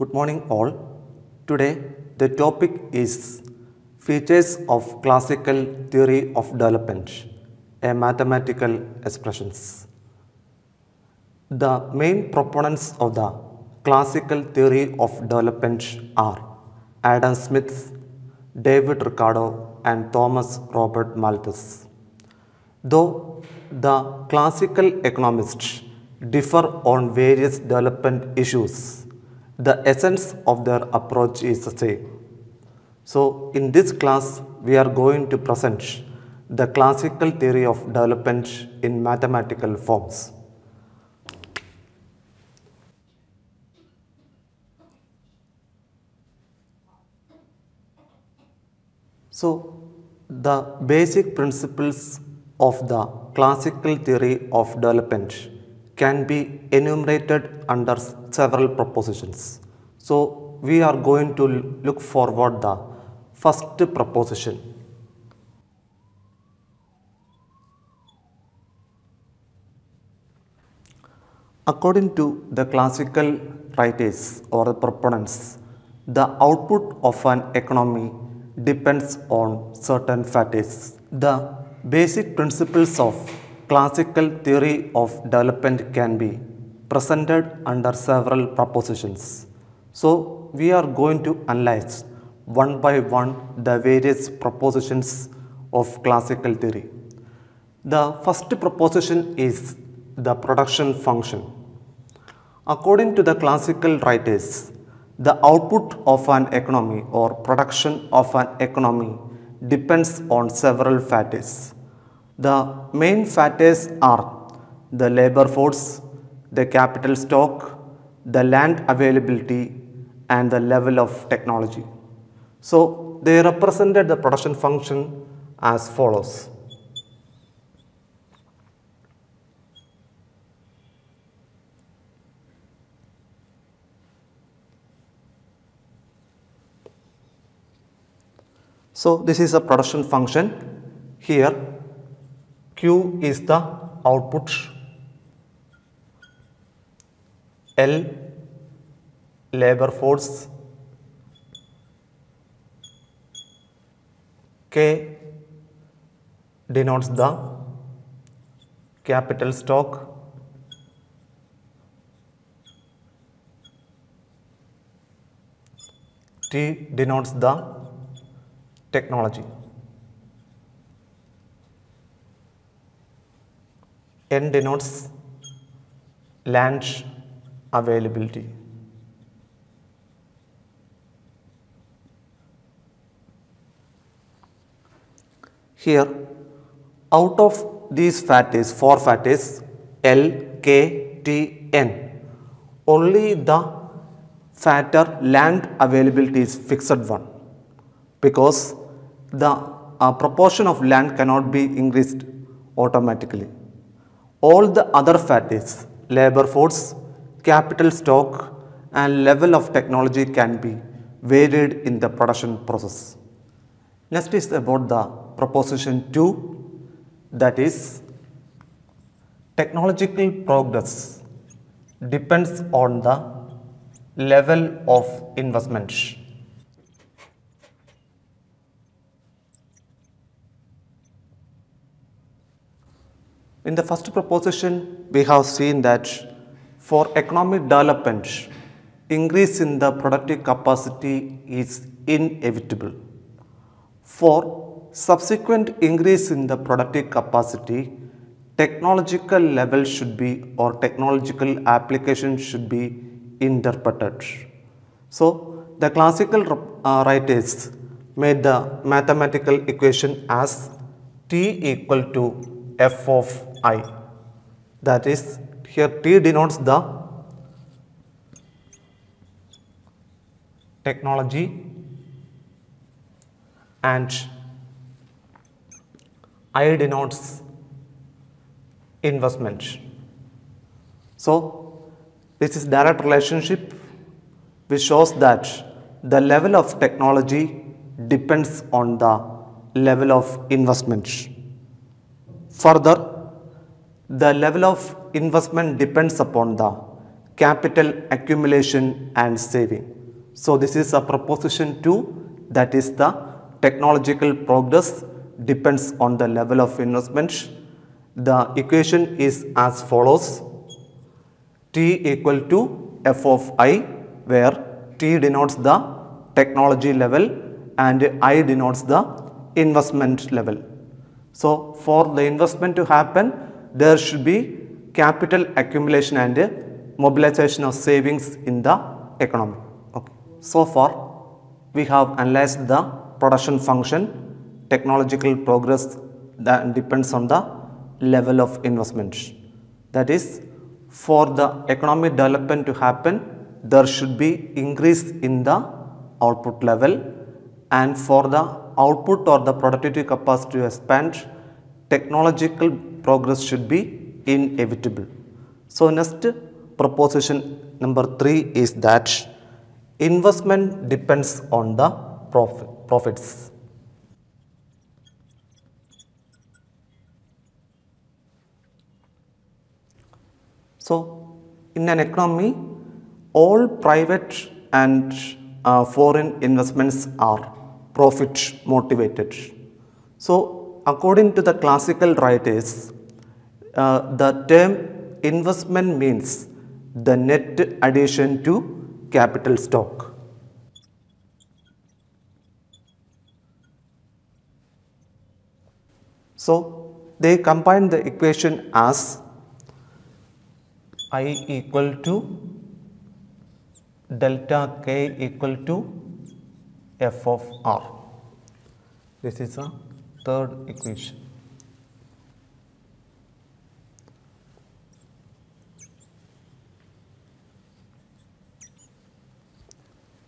Good morning all. Today the topic is features of classical theory of development, a mathematical expressions. The main proponents of the classical theory of development are Adam Smith, David Ricardo and Thomas Robert Malthus. Though the classical economists differ on various development issues, the essence of their approach is the same. So, in this class, we are going to present the classical theory of development in mathematical forms. So, the basic principles of the classical theory of development can be enumerated under several propositions. So, we are going to look forward the first proposition. According to the classical writers or the proponents, the output of an economy depends on certain factors. The basic principles of classical theory of development can be presented under several propositions. So, we are going to analyze one by one the various propositions of classical theory. The first proposition is the production function. According to the classical writers, the output of an economy or production of an economy depends on several factors. The main factors are the labor force, the capital stock, the land availability and the level of technology. So, they represented the production function as follows. So, this is a production function. Here, Q is the output, L labor force, K denotes the capital stock, T denotes the technology. N denotes land availability. Here, out of these factors, four factors L, K, T, N, only the factor land availability is fixed one because the uh, proportion of land cannot be increased automatically. All the other factors, labor force, capital stock and level of technology can be varied in the production process. Next is about the proposition 2 that is technological progress depends on the level of investment. In the first proposition, we have seen that for economic development, increase in the productive capacity is inevitable. For subsequent increase in the productive capacity, technological level should be or technological application should be interpreted. So, the classical uh, writers made the mathematical equation as T equal to f of i. That is, here T denotes the technology and I denotes investment. So, this is direct relationship which shows that the level of technology depends on the level of investment. Further, the level of investment depends upon the capital accumulation and saving. So this is a proposition 2 that is the technological progress depends on the level of investment. The equation is as follows T equal to f of i where T denotes the technology level and I denotes the investment level. So for the investment to happen there should be capital accumulation and mobilization of savings in the economy. Okay. So far we have analyzed the production function, technological progress that depends on the level of investment. That is for the economic development to happen there should be increase in the output level and for the output or the productivity capacity to expand technological progress should be inevitable. So, next proposition number 3 is that investment depends on the profit, profits. So, in an economy all private and uh, foreign investments are profit motivated. So, according to the classical writers, uh, the term investment means the net addition to capital stock. So, they combine the equation as I equal to delta k equal to f of r. This is a third equation.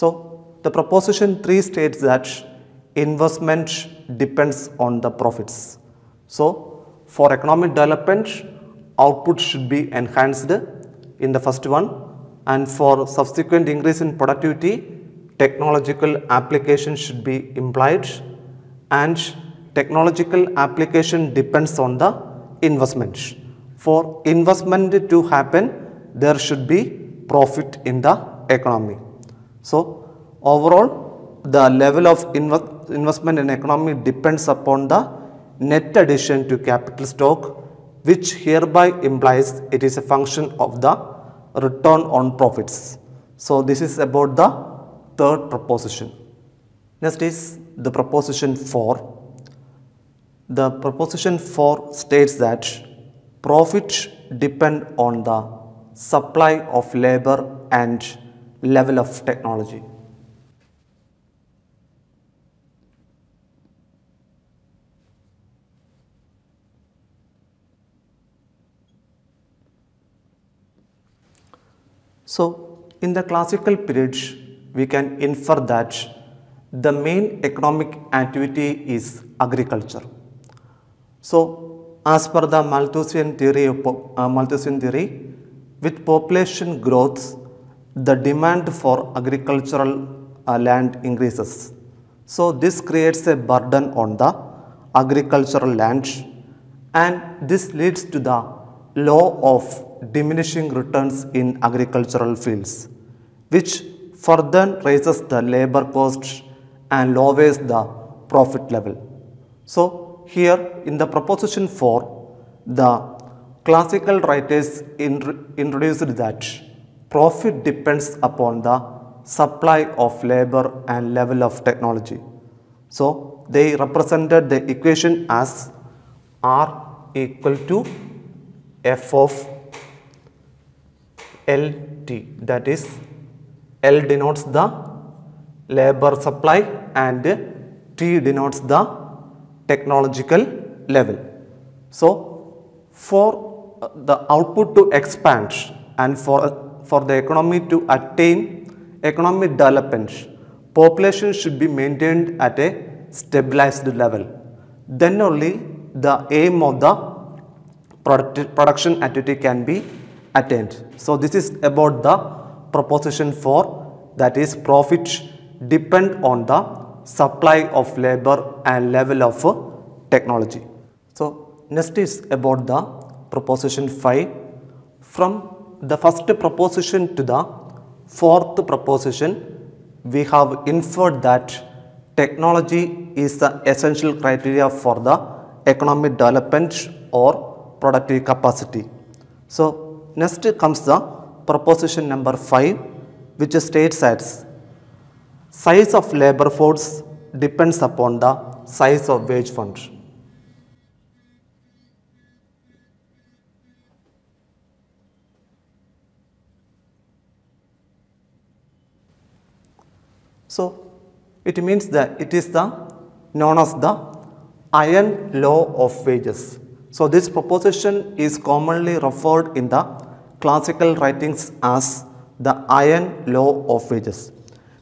So, the proposition 3 states that investment depends on the profits. So, for economic development, output should be enhanced in the first one and for subsequent increase in productivity, technological application should be implied and technological application depends on the investment. For investment to happen, there should be profit in the economy. So, overall the level of inv investment in economy depends upon the net addition to capital stock which hereby implies it is a function of the return on profits. So, this is about the third proposition. Next is the proposition 4. The proposition 4 states that profit depend on the supply of labor and level of technology. So, in the classical period, we can infer that the main economic activity is agriculture. So, as per the Malthusian theory, uh, Malthusian theory, with population growth, the demand for agricultural uh, land increases. So, this creates a burden on the agricultural land and this leads to the law of diminishing returns in agricultural fields which further raises the labor cost and lowers the profit level. So, here in the proposition 4 the classical writers introduced that profit depends upon the supply of labor and level of technology. So, they represented the equation as R equal to F of LT that is L denotes the labor supply and T denotes the technological level. So, for uh, the output to expand and for for the economy to attain economic development, population should be maintained at a stabilized level. Then only the aim of the production activity can be attained. So, this is about the proposition 4 that is profit depend on the supply of labor and level of technology. So, next is about the proposition 5 from the first proposition to the fourth proposition, we have inferred that technology is the essential criteria for the economic development or productive capacity. So, next comes the proposition number 5 which states that size of labor force depends upon the size of wage fund. So, it means that it is the known as the iron law of wages. So, this proposition is commonly referred in the classical writings as the iron law of wages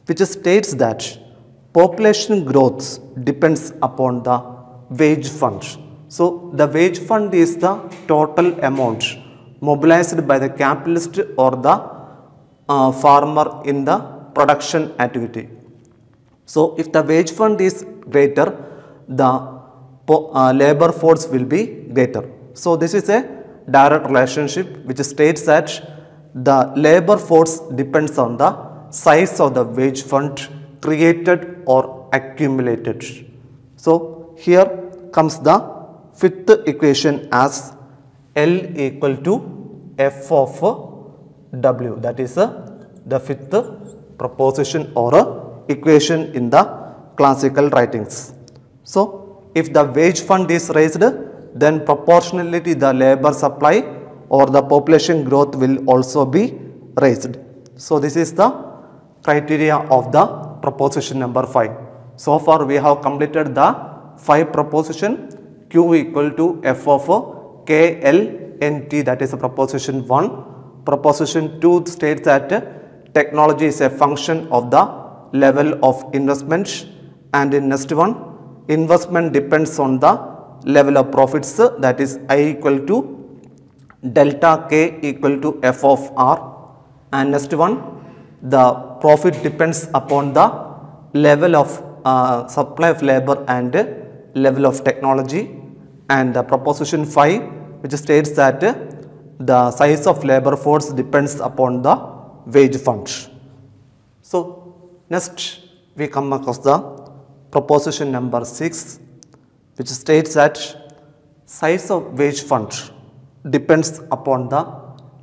which states that population growth depends upon the wage fund. So, the wage fund is the total amount mobilized by the capitalist or the uh, farmer in the production activity. So, if the wage fund is greater, the uh, labor force will be greater. So, this is a direct relationship which states that the labor force depends on the size of the wage fund created or accumulated. So, here comes the fifth equation as L equal to F of W that is the fifth proposition or equation in the classical writings. So, if the wage fund is raised then proportionality the labor supply or the population growth will also be raised. So, this is the criteria of the proposition number 5. So far we have completed the 5 proposition q equal to f of k l n t that is a proposition 1. Proposition 2 states that technology is a function of the level of investment and in next one investment depends on the level of profits that is I equal to delta k equal to f of r. And next one the profit depends upon the level of uh, supply of labor and level of technology. And the proposition 5 which states that the size of labor force depends upon the wage fund. So, Next, we come across the proposition number 6 which states that size of wage fund depends upon the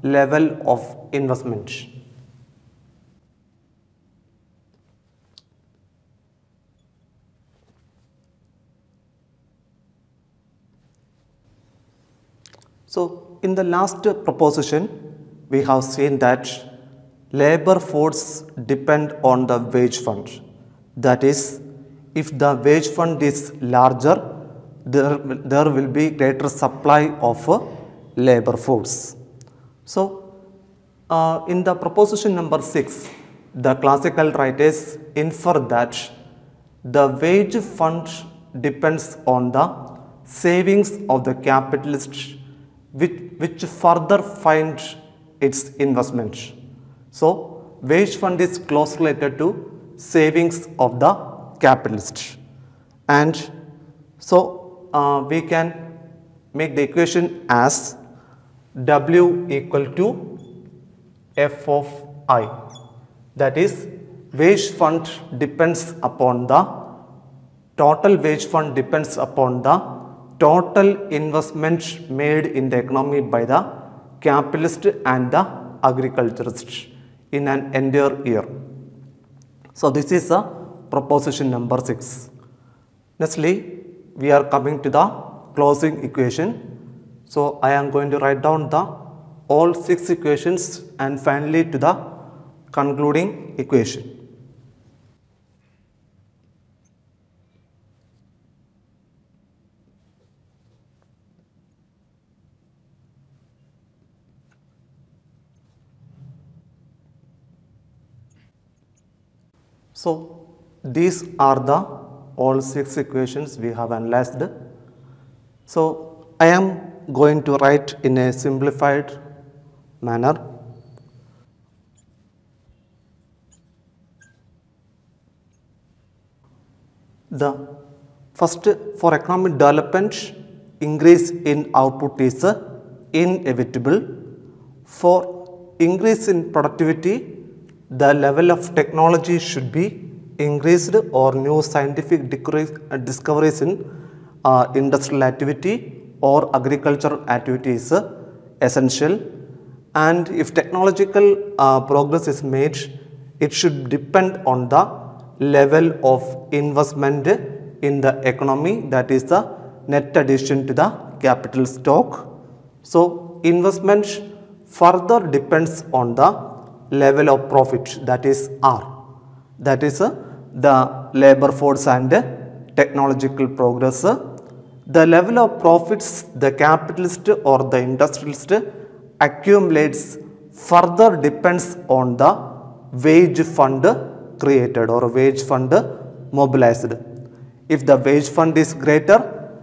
level of investment. So, in the last proposition, we have seen that labor force depend on the wage fund. That is, if the wage fund is larger, there, there will be greater supply of uh, labor force. So, uh, in the proposition number 6, the classical writers infer that the wage fund depends on the savings of the capitalist which, which further find its investment. So, wage fund is closely related to savings of the capitalist. And so uh, we can make the equation as W equal to F of I. That is wage fund depends upon the total wage fund depends upon the total investment made in the economy by the capitalist and the agriculturist in an entire year. So, this is a proposition number 6. Nextly, we are coming to the closing equation. So, I am going to write down the all 6 equations and finally to the concluding equation. So, these are the all six equations we have analyzed. So, I am going to write in a simplified manner. The first for economic development increase in output is inevitable. For increase in productivity, the level of technology should be increased or new scientific uh, discoveries in uh, industrial activity or agricultural activity is uh, essential and if technological uh, progress is made it should depend on the level of investment in the economy that is the net addition to the capital stock. So, investment further depends on the level of profit that is R that is uh, the labor force and uh, technological progress. The level of profits the capitalist or the industrialist accumulates further depends on the wage fund created or wage fund mobilized. If the wage fund is greater,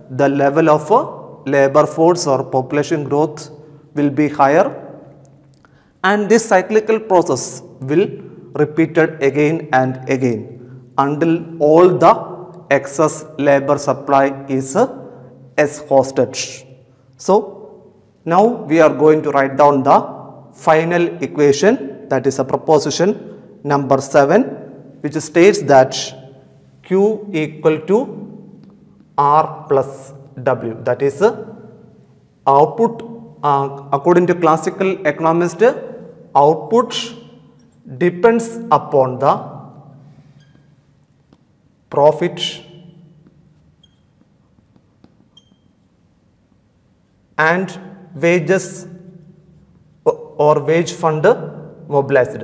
the level of uh, labor force or population growth will be higher and this cyclical process will repeated again and again until all the excess labor supply is uh, exhausted. So, now we are going to write down the final equation that is a proposition number 7 which states that Q equal to R plus W that is output uh, according to classical economist output depends upon the profit and wages or wage fund mobilized.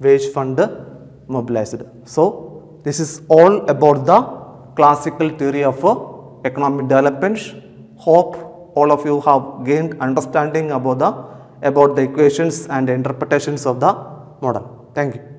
Wage fund mobilized. So this is all about the classical theory of economic development hope all of you have gained understanding about the about the equations and interpretations of the model. Thank you